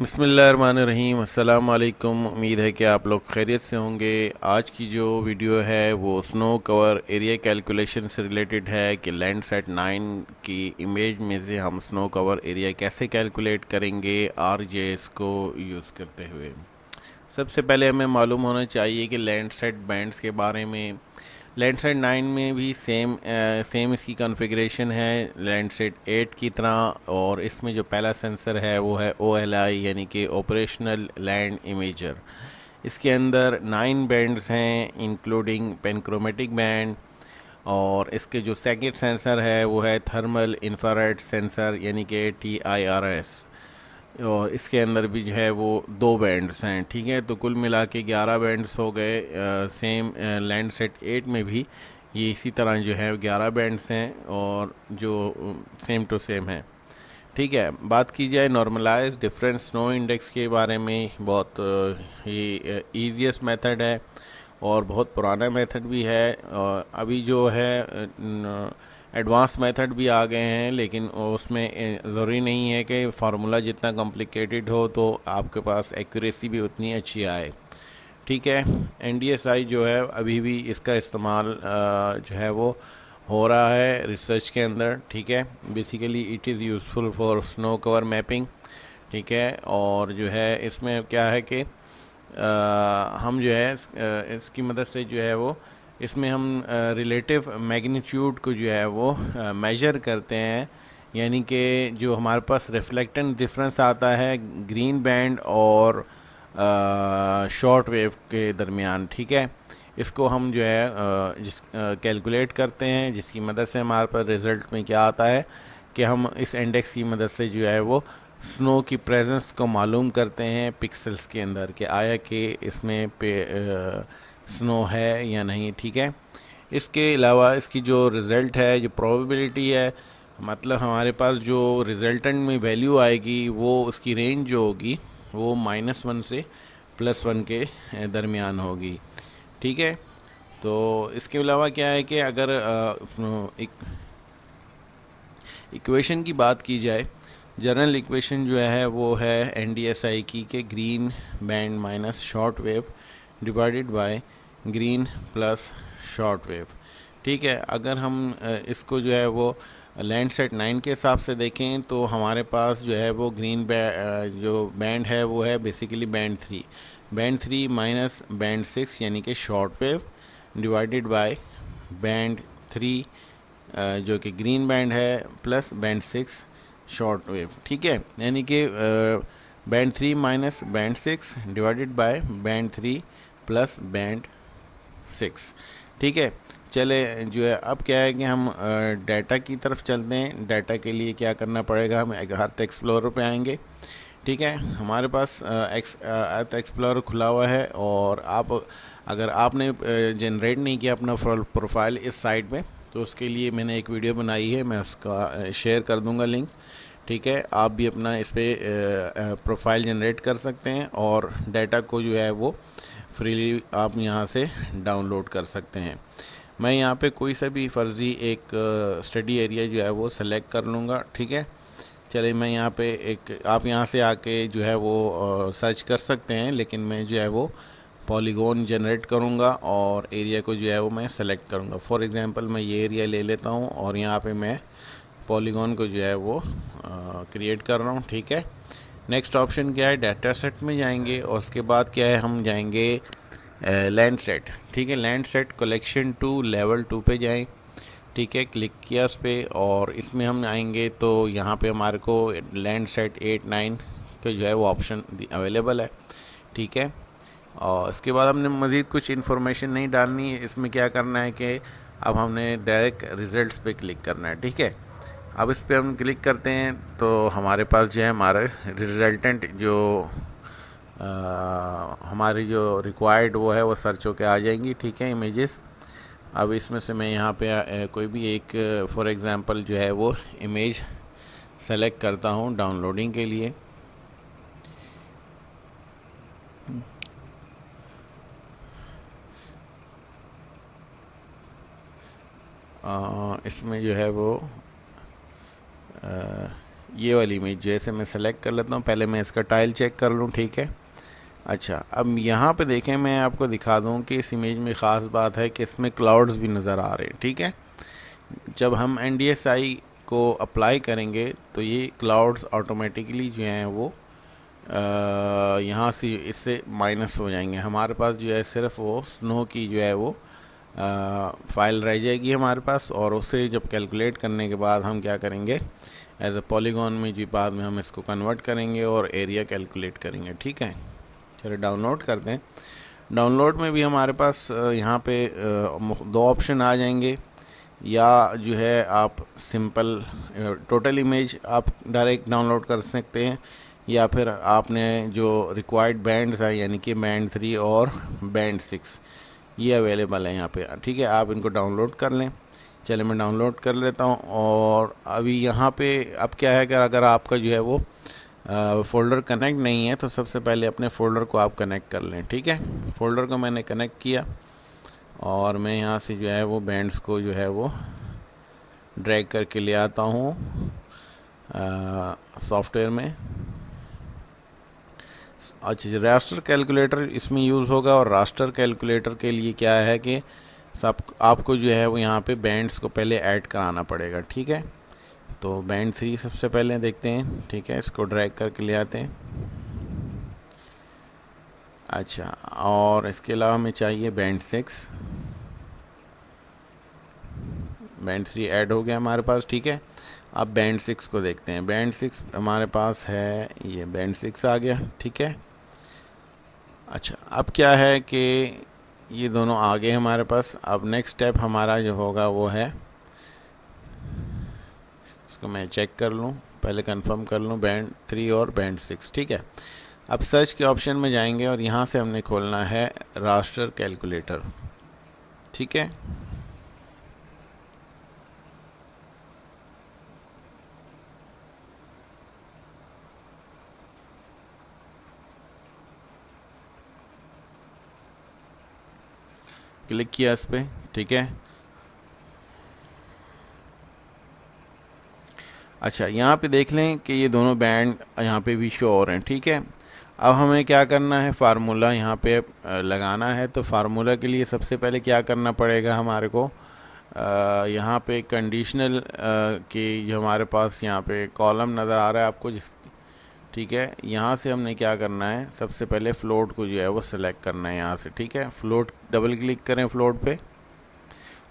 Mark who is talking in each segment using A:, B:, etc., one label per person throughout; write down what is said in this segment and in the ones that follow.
A: बसमीम अल्लाम उम्मीद है कि आप लोग खैरियत से होंगे। आज की जो वीडियो है, वो स्नो कवर एरिया कैलकुलेशन से रिलेटेड है कि लैंड सेट नाइन की इमेज में से हम स्नो कवर एरिया कैसे कैलकुलेट करेंगे आर जे एस को यूज़ करते हुए। सबसे पहले हमें मालूम होना चाहिए कि लैंड सेट बैंड्स के बारे में लैंड सेट नाइन में भी सेम सेम इसकी कॉन्फ़िगरेशन है लैंड सेट एट की तरह, और इसमें जो पहला सेंसर है, वो है ओ एल आई यानी कि ऑपरेशनल लैंड इमेजर इसके अंदर नाइन बैंड्स हैं इंक्लूडिंग पेनक्रोमेटिक बैंड और इसके जो सेकेंड सेंसर है, वो है थर्मल इंफ्रारेड सेंसर यानी कि टी आई आर एस और इसके अंदर भी जो है वो दो बैंड्स हैं ठीक है? तो कुल मिला के ग्यारह बैंड्स हो गए आ, सेम लैंड सेट एट में भी ये इसी तरह जो है ग्यारह बैंड्स हैं और जो सेम टू सेम है। ठीक है बात की जाए नॉर्मलाइज डिफरेंस स्नो इंडेक्स के बारे में बहुत ही ईजीएस्ट मेथड है और बहुत पुराना मेथड भी है। और अभी जो है एडवांस मेथड भी आ गए हैं, लेकिन उसमें ज़रूरी नहीं है कि फार्मूला जितना कॉम्प्लिकेटेड हो तो आपके पास एक्यूरेसी भी उतनी अच्छी आए। ठीक है? एनडीएसआई जो है, अभी भी इसका इस्तेमाल जो है वो हो रहा है रिसर्च के अंदर, ठीक है? Basically it is useful for snow cover mapping ठीक है? और जो है, इसमें क्या है कि हम जो है इसकी मदद से जो है वो इसमें हम रिलेटिव मैग्नीट्यूड को जो है वो मेजर करते हैं। यानी कि जो हमारे पास रिफ्लेक्टेंट डिफरेंस आता है ग्रीन बैंड और शॉर्ट वेव के दरमियान ठीक है? इसको हम जो है जिस कैलकुलेट करते हैं जिसकी मदद से हमारे पास रिज़ल्ट में क्या आता है कि हम इस इंडेक्स की मदद से जो है वो स्नो की प्रेजेंस को मालूम करते हैं पिक्सल्स के अंदर कि आया कि इसमें पे आ, स्नो है या नहीं, ठीक है? इसके अलावा इसकी जो रिज़ल्ट है, जो प्रोबेबिलिटी है मतलब हमारे पास जो रिज़ल्टेंट में वैल्यू आएगी, वो उसकी रेंज जो होगी, वो माइनस वन से प्लस वन के दरमियान होगी, ठीक है? तो इसके अलावा क्या है कि अगर एक इक्वेशन की बात की जाए जनरल इक्वेशन जो है, वो है एन डी एस आई की के green band minus short wave divided by green plus short wave. ठीक है, अगर हम इसको जो है वो लैंड सेट नाइन के हिसाब से देखें तो हमारे पास जो है वो ग्रीन जो बैंड है, वो है basically band three band three minus band six यानी कि short wave divided by band three जो कि ग्रीन बैंड है plus band six short wave ठीक है, यानी कि band three minus band six divided by band three plus band six. ठीक है? चले, जो है, अब क्या है कि हम डाटा की तरफ़ चलते हैं। डाटा के लिए क्या करना पड़ेगा? हम अर्थ एक्सप्लोर पे आएँगे। ठीक है? हमारे पास एक्स अर्थ एक्सप्लोर खुला हुआ है और आप, अगर आपने जनरेट नहीं किया अपना प्रोफ़ाइल इस साइट में तो उसके लिए मैंने एक वीडियो बनाई है। मैं उसका शेयर कर दूँगा लिंक ठीक है? आप भी अपना इस पर प्रोफ़ाइल जनरेट कर सकते हैं और डाटा को जो है वो फ्रीली आप यहाँ से डाउनलोड कर सकते हैं। मैं यहाँ पे कोई सा भी फ़र्ज़ी एक स्टडी एरिया जो है वो सेलेक्ट कर लूँगा, ठीक है? चलिए मैं यहाँ पे एक, आप यहाँ से आके जो है वो सर्च कर सकते हैं, लेकिन मैं जो है वो पॉलीगोन जनरेट करूँगा और एरिया को जो है वो मैं सेलेक्ट करूँगा। फॉर एग्ज़ाम्पल मैं ये एरिया ले लेता हूँ और यहाँ पे मैं पॉलीगोन को जो है वो क्रिएट कर रहा हूँ, ठीक है? नेक्स्ट ऑप्शन क्या है? डाटा सेट में जाएँगे, और उसके बाद क्या है? हम जाएँगे लैंड सेट ठीक है? Landsat collection two level two पे जाएँ। ठीक है? क्लिक किया उस पर और इसमें हम आएँगे तो यहाँ पे हमारे को लैंड सेट एट नाइन का जो है वो ऑप्शन अवेलेबल है। ठीक है? और इसके बाद हमने मज़ीद कुछ इन्फॉर्मेशन नहीं डालनी है। इसमें क्या करना है कि अब हमने डायरेक्ट रिज़ल्ट पे क्लिक करना है। ठीक है? अब इस पर हम क्लिक करते हैं तो हमारे पास जो है हमारे रिजल्टेंट जो आ, हमारी जो रिक्वायर्ड वो है वो सर्च होके आ जाएँगी ठीक है इमेजेस अब इसमें से मैं यहाँ पे कोई भी एक फॉर एग्ज़ाम्पल जो है वो इमेज सेलेक्ट करता हूँ डाउनलोडिंग के लिए। आ, इसमें जो है वो ये वाली इमेज जैसे मैं सेलेक्ट कर लेता हूँ, पहले मैं इसका टाइल चेक कर लूँ, ठीक है? अच्छा अब यहाँ पे देखें, मैं आपको दिखा दूँ कि इस इमेज में ख़ास बात है कि इसमें क्लाउड्स भी नज़र आ रहे हैं, ठीक है? जब हम एनडीएसआई को अप्लाई करेंगे तो ये क्लाउड्स ऑटोमेटिकली जो हैं वो यहाँ से इससे माइनस हो जाएँगे। हमारे पास जो है, सिर्फ़ वो स्नो की जो है वो फ़ाइल रह जाएगी हमारे पास और उसे जब कैलकुलेट करने के बाद हम क्या करेंगे? एज ए पॉलीगॉन में जी बाद में हम इसको कन्वर्ट करेंगे और एरिया कैलकुलेट करेंगे, ठीक है? चलिए डाउनलोड कर दें डाउनलोड में भी हमारे पास यहाँ पे दो ऑप्शन आ जाएँगे। या जो है आप सिंपल टोटल इमेज आप डायरेक्ट डाउनलोड कर सकते हैं, या फिर आपने जो रिक्वायर्ड बैंड्स हैं, यानी कि बैंड थ्री और बैंड सिक्स ये अवेलेबल है यहाँ पे। ठीक है, आप इनको डाउनलोड कर लें। चले मैं डाउनलोड कर लेता हूँ और अभी यहाँ पे अब क्या है कि अगर आपका जो है वो फ़ोल्डर कनेक्ट नहीं है तो सबसे पहले अपने फ़ोल्डर को आप कनेक्ट कर लें। ठीक है? फ़ोल्डर को मैंने कनेक्ट किया और मैं यहाँ से जो है वो बैंड्स को जो है वो ड्रैग करके ले आता हूँ सॉफ्टवेयर में। अच्छा रास्टर कैलकुलेटर इसमें यूज़ होगा और रास्टर कैलकुलेटर के लिए क्या है कि सब, आपको जो है वो यहाँ पे बैंड्स को पहले ऐड कराना पड़ेगा, ठीक है? तो बैंड थ्री सबसे पहले देखते हैं, ठीक है? इसको ड्रैग करके ले आते हैं। अच्छा और इसके अलावा हमें चाहिए band six band three add हो गया हमारे पास, ठीक है? अब बैंड सिक्स को देखते हैं। बैंड सिक्स हमारे पास है, ये बैंड सिक्स आ गया, ठीक है? अच्छा अब क्या है कि ये दोनों आ गए हमारे पास। अब नेक्स्ट स्टेप हमारा जो होगा वो है, इसको मैं चेक कर लूँ, पहले कंफर्म कर लूँ बैंड थ्री और बैंड सिक्स ठीक है? अब सर्च के ऑप्शन में जाएँगे और यहाँ से हमने खोलना है रास्टर कैलकुलेटर ठीक है? क्लिक किया इस पर ठीक है? अच्छा यहाँ पे देख लें कि ये दोनों बैंड यहाँ पे भी शो हो रहे हैं, ठीक है? अब हमें क्या करना है? फार्मूला यहाँ पे लगाना है तो फार्मूला के लिए सबसे पहले क्या करना पड़ेगा हमारे को? यहाँ पे कंडीशनल की जो हमारे पास यहाँ पे कॉलम नज़र आ रहा है आपको, जिस ठीक है? यहाँ से हमने क्या करना है? सबसे पहले फ़्लोट को जो है वो सिलेक्ट करना है यहाँ से, ठीक है? फ़्लोट डबल क्लिक करें फ़्लोट पे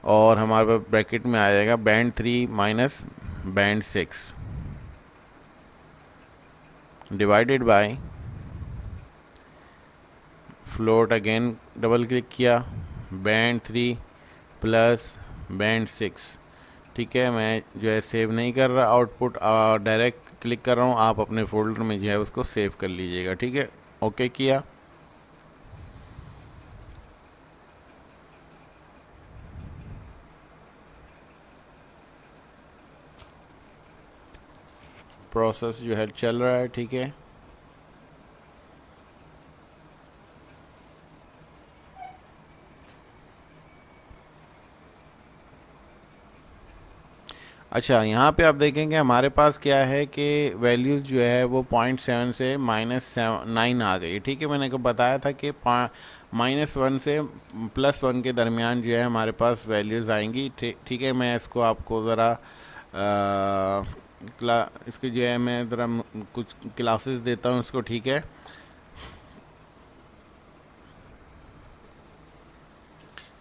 A: और हमारे पास ब्रैकेट में आ जाएगा band three minus band six divided by float again double click किया band three plus band six ठीक है? मैं जो है सेव नहीं कर रहा आउटपुट डायरेक्ट क्लिक कर रहा हूँ, आप अपने फोल्डर में जो है उसको सेव कर लीजिएगा, ठीक है? ओके किया। प्रोसेस जो है चल रहा है, ठीक है? अच्छा यहाँ पे आप देखेंगे हमारे पास क्या है कि वैल्यूज़ जो है वो पॉइंट सेवन से माइनस नाइन आ गई। ठीक है, मैंने को बताया था कि माइनस वन से प्लस वन के दरमियान जो है हमारे पास वैल्यूज़ आएँगी। ठीक है, मैं इसको आपको ज़रा क्ला इसके जो है मैं ज़रा कुछ क्लासेस देता हूँ इसको, ठीक है?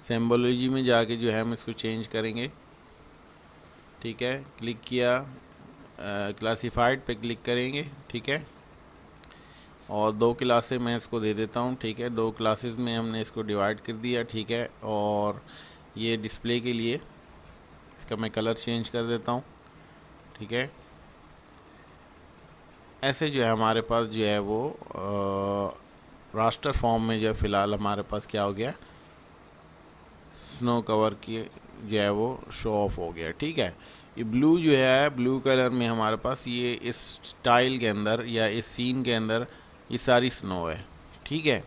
A: सिम्बोलॉजी में जाके जो है हम इसको चेंज करेंगे। ठीक है? क्लिक किया क्लासिफाइड पे क्लिक करेंगे, ठीक है? और दो क्लासे मैं इसको दे देता हूँ, ठीक है? दो क्लासेस में हमने इसको डिवाइड कर दिया, ठीक है? और ये डिस्प्ले के लिए इसका मैं कलर चेंज कर देता हूँ, ठीक है? ऐसे जो है हमारे पास जो है वो रास्टर फॉर्म में जो है फ़िलहाल हमारे पास क्या हो गया? स्नो कवर की जो है वो शो ऑफ़ हो गया ठीक है? ये ब्लू जो है ब्लू कलर में हमारे पास ये इस स्टाइल के अंदर या इस सीन के अंदर ये सारी स्नो है ठीक है?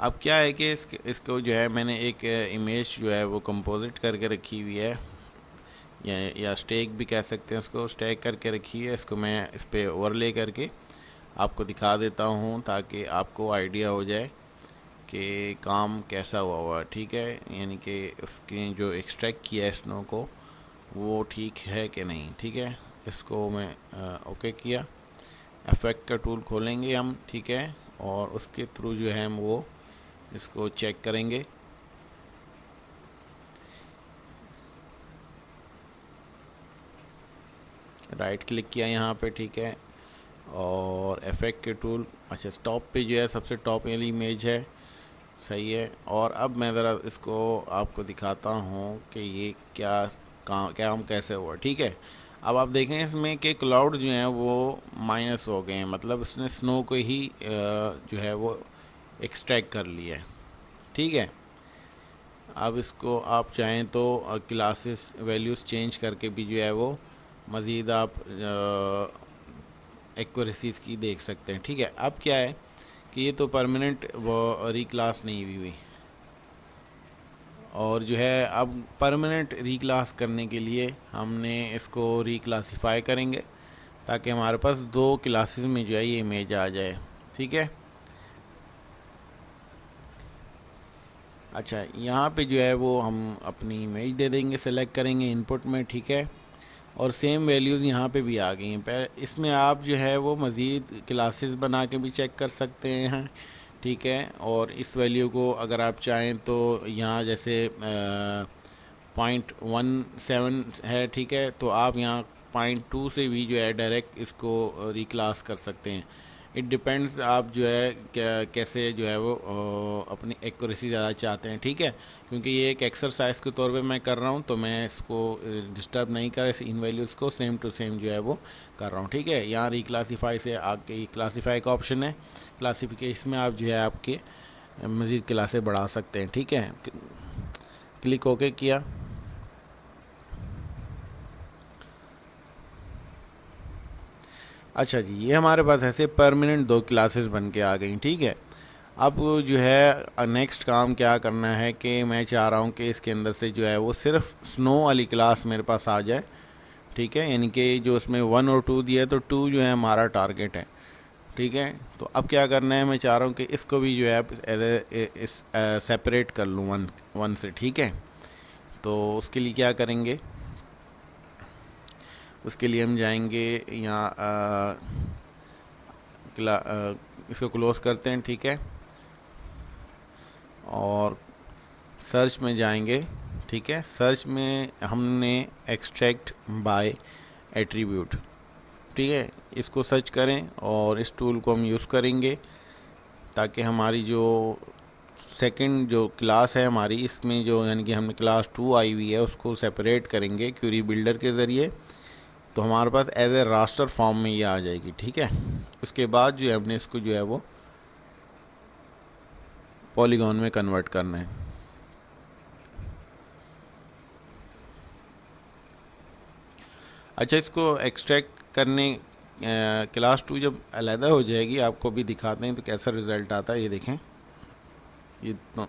A: अब क्या है कि इस, इसको जो है मैंने एक इमेज जो है वो कंपोजिट करके रखी हुई है या या स्टेक भी कह सकते हैं उसको स्टेक करके रखी है इसको मैं इस पर ओवरले करके आपको दिखा देता हूँ ताकि आपको आइडिया हो जाए। कि काम कैसा हुआ हुआ ठीक है? यानी कि उसके जो एक्सट्रैक्ट किया है स्नो को, वो ठीक है कि नहीं, ठीक है? इसको मैं ओके किया। इफ़ेक्ट का टूल खोलेंगे हम, ठीक है? और उसके थ्रू जो है हम वो इसको चेक करेंगे। राइट क्लिक किया यहाँ पे, ठीक है? और इफ़ेक्ट के टूल अच्छा टॉप पे जो है सबसे टॉप वाली इमेज है। सही है। और अब मैं ज़रा इसको आपको दिखाता हूँ कि ये क्या काम काम कैसे हुआ, ठीक है? अब आप देखें इसमें कि क्लाउड जो हैं वो माइनस हो गए हैं मतलब इसने स्नो को ही जो है वो एक्सट्रैक्ट कर लिया है, ठीक है? अब इसको आप चाहें तो क्लासेस वैल्यूज़ चेंज करके भी जो है वो मज़ीद आप एक्यूरेसीज़ की देख सकते हैं, ठीक है? अब क्या है? कि ये तो परमानेंट वो रिक्लास नहीं हुई हुई। और जो है, अब परमानेंट रिक्लास करने के लिए हमने इसको रिक्लासीफाई करेंगे, ताकि हमारे पास दो क्लासेस में जो है, ये इमेज आ जाए। ठीक है? अच्छा यहाँ पे जो है, वो हम अपनी इमेज दे देंगे सेलेक्ट करेंगे इनपुट में, ठीक है? और सेम वैल्यूज़ यहाँ पे भी आ गई हैं। इसमें आप जो है वो मज़ीद क्लासेस बना के भी चेक कर सकते हैं, ठीक है? और इस वैल्यू को अगर आप चाहें तो यहाँ जैसे पॉइंट वन सेवन है, ठीक है? तो आप यहाँ पॉइंट टू से भी जो है डायरेक्ट इसको रिक्लास कर सकते हैं। इट डिपेंड्स आप जो है कैसे जो है वो अपनी एक्यूरेसी ज़्यादा चाहते हैं, ठीक है? क्योंकि ये एक एक्सरसाइज के तौर पे मैं कर रहा हूँ तो मैं इसको डिस्टर्ब नहीं कर, इस इन वैल्यूज़ को सेम टू सेम जो है वो कर रहा हूँ, ठीक है? यहाँ रिक्लासीफाई से आगे क्लासीफाई का ऑप्शन है। क्लासीफिकेशन में आप जो है आपके, मज़ीद क्लासें बढ़ा सकते हैं, ठीक है? क्लिक ओके किया। अच्छा जी, ये हमारे पास ऐसे परमानेंट दो क्लासेस बन के आ गई, ठीक है? अब जो है नेक्स्ट काम क्या करना है कि मैं चाह रहा हूँ कि इसके अंदर से जो है, वो सिर्फ़ स्नो वाली क्लास मेरे पास आ जाए, ठीक है? यानी कि जो उसमें वन और टू दिया है तो टू जो है हमारा टारगेट है, ठीक है? तो अब क्या करना है, मैं चाह रहा हूँ कि इसको भी जो है एज सेपरेट कर लूँ वन वन से, ठीक है? तो उसके लिए क्या करेंगे? उसके लिए हम जाएँगे यहाँ इसको क्लोज़ करते हैं, ठीक है? और सर्च में जाएँगे, ठीक है? सर्च में हमने एक्सट्रैक्ट बाय एट्रीब्यूट ठीक है? इसको सर्च करें और इस टूल को हम यूज़ करेंगे ताकि हमारी जो सेकंड जो क्लास है हमारी, इसमें जो यानी कि हमने क्लास टू आई हुई है, उसको सेपरेट करेंगे क्यूरी बिल्डर के ज़रिए। तो हमारे पास एज ए रास्टर फॉर्म में ये आ जाएगी, ठीक है? उसके बाद जो है, हमने इसको जो है वो पॉलीगॉन में कन्वर्ट करना है। अच्छा इसको एक्सट्रैक्ट करने क्लास टू जब अलहदा हो जाएगी, आपको भी दिखाते हैं तो कैसा रिज़ल्ट आता है, ये देखें। ये तो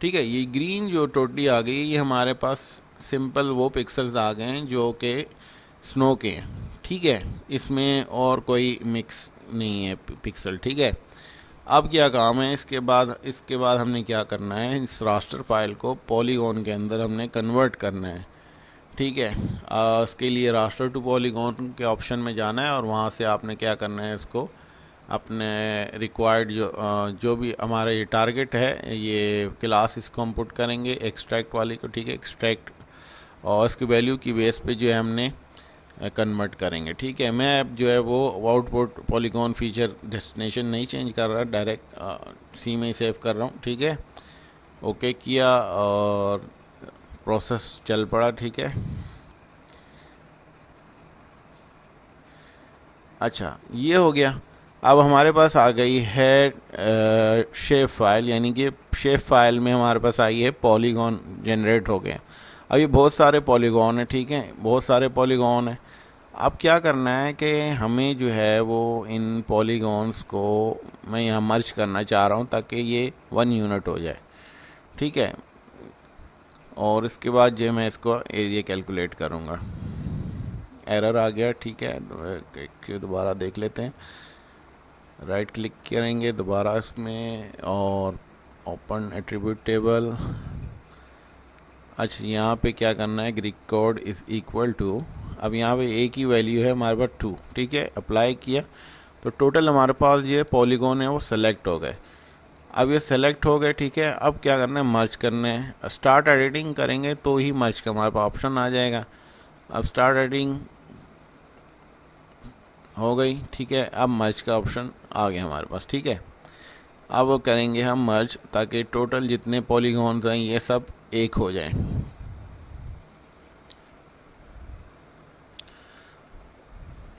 A: ठीक है, ये ग्रीन जो टोटली आ गई, ये हमारे पास सिंपल वो पिक्सल्स आ गए हैं जो कि स्नो के हैं ठीक है? इसमें और कोई मिक्स नहीं है पिक्सल ठीक है? अब क्या काम है? इसके बाद इसके बाद हमने क्या करना है? इस रास्टर फ़ाइल को पॉलीगॉन के अंदर हमने कन्वर्ट करना है ठीक है? आ, इसके लिए रास्टर टू पॉलीगॉन के ऑप्शन में जाना है और वहाँ से आपने क्या करना है? इसको अपने रिक्वायर्ड जो जो भी हमारा ये टारगेट है ये क्लास इसको हम पुट करेंगे एक्सट्रैक्ट वाली को ठीक है? एक्सट्रैक्ट और इसकी वैल्यू की बेस पे जो है हमने कन्वर्ट करेंगे। ठीक है, मैं अब जो है वो आउटपुट पॉलीगॉन फीचर डेस्टिनेशन नहीं चेंज कर रहा डायरेक्ट सी में ही सेव कर रहा हूँ, ठीक है? ओके किया और प्रोसेस चल पड़ा, ठीक है? अच्छा ये हो गया। अब हमारे पास आ गई है शेप फ़ाइल यानी कि शेप फ़ाइल में हमारे पास आई है पॉलीगॉन जनरेट हो गए अभी बहुत सारे पॉलीगॉन हैं, ठीक है? बहुत सारे पॉलीगॉन हैं। अब क्या करना है कि हमें जो है वो इन पॉलीगॉन्स को मैं यहाँ मर्ज करना चाह रहा हूँ ताकि ये वन यूनिट हो जाए, ठीक है? और इसके बाद जो मैं इसको एरिया कैलकुलेट करूँगा। एरर आ गया, ठीक है? तो दोबारा देख लेते हैं। राइट क्लिक करेंगे दोबारा इसमें और ओपन एट्रीब्यूट टेबल अच्छा यहाँ पे क्या करना है? Grid code is equal to अब यहाँ पे एक ही वैल्यू है हमारे पास टू ठीक है? अप्लाई किया तो टोटल हमारे पास ये पॉलीगॉन है, वो सेलेक्ट हो गए। अब ये सेलेक्ट हो गए, ठीक है? अब क्या करना है? मर्ज करना है। स्टार्ट एडिटिंग करेंगे तो ही मर्ज का हमारे पास ऑप्शन आ जाएगा। अब स्टार्ट एडिटिंग हो गई, ठीक है? अब मर्ज का ऑप्शन आ गया हमारे पास, ठीक है? अब करेंगे हम मर्ज ताकि टोटल जितने पॉलीगॉन्स हैं, ये सब एक हो जाए।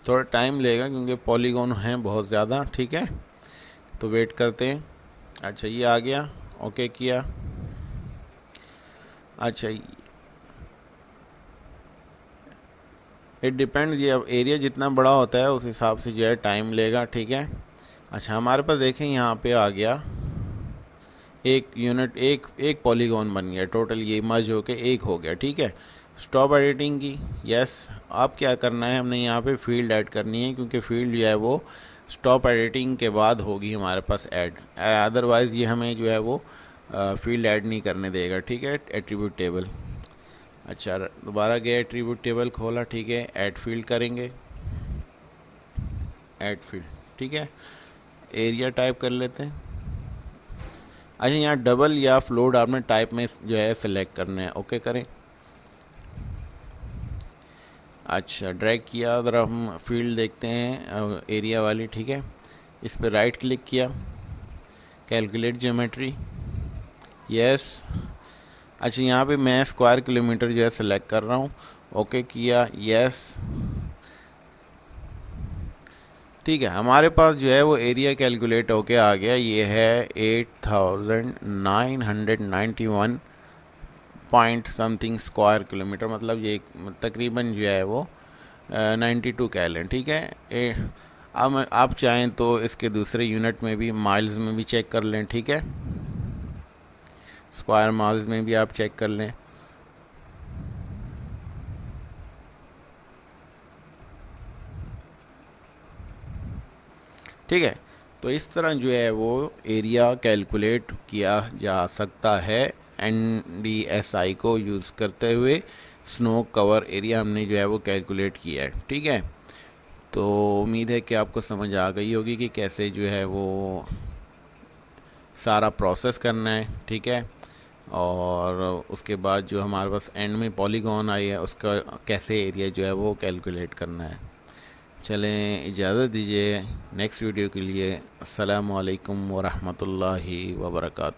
A: थोड़ा टाइम लेगा क्योंकि पॉलीगॉन हैं बहुत ज़्यादा, ठीक है? तो वेट करते हैं। अच्छा ये आ गया। ओके किया। अच्छा इट डिपेंड ये अब एरिया जितना बड़ा होता है, उस हिसाब से जो है टाइम लेगा, ठीक है? अच्छा हमारे पास देखें, यहाँ पे आ गया। एक यूनिट एक एक पॉलीगॉन बन गया टोटल ये मर्ज होके एक हो गया, ठीक है? स्टॉप एडिटिंग की यस अब क्या करना है, हमने यहाँ पे फ़ील्ड ऐड करनी है, क्योंकि फ़ील्ड जो है वो स्टॉप एडिटिंग के बाद होगी हमारे पास ऐड अदरवाइज़ ये हमें जो है वो फ़ील्ड ऐड नहीं करने देगा, ठीक है? एट्रीब्यूट टेबल अच्छा दोबारा गया एट्रीब्यूट टेबल खोला, ठीक है? ऐड फ़ील्ड करेंगे. ऐड फ़ील्ड ठीक है? एरिया टाइप कर लेते हैं. अच्छा यहाँ डबल या फ्लोड आपने टाइप में जो है सिलेक्ट करना है। ओके करें। अच्छा ड्रैग किया अगर हम फ़ील्ड देखते हैं एरिया वाली, ठीक है? इस पर राइट क्लिक किया। कैलकुलेट ज्योमेट्री यस अच्छा यहाँ पे मैं स्क्वायर किलोमीटर जो है सिलेक्ट कर रहा हूँ। ओके किया। यस ठीक है हमारे पास जो है वो एरिया कैलकुलेट होके आ गया ये है eight thousand nine hundred ninety one point something square kilometre मतलब ये तकरीबन जो है वो नाइन्टी टू कह लें ठीक है? ए, अब आप चाहें तो इसके दूसरे यूनिट में भी माइल्स में भी चेक कर लें ठीक है? स्क्वायर माइल्स में भी आप चेक कर लें। ठीक है? तो इस तरह जो है वो एरिया कैलकुलेट किया जा सकता है एन डी एस आई को यूज़ करते हुए स्नो कवर एरिया हमने जो है वो कैलकुलेट किया है, ठीक है? तो उम्मीद है कि आपको समझ आ गई होगी कि कैसे जो है वो सारा प्रोसेस करना है, ठीक है? और उसके बाद जो हमारे पास एंड में पॉलीगॉन आई है, उसका कैसे एरिया जो है वो कैलकुलेट करना है। चलें इजाज़त दीजिए नेक्स्ट वीडियो के लिए। असलकम वरहमल वर्का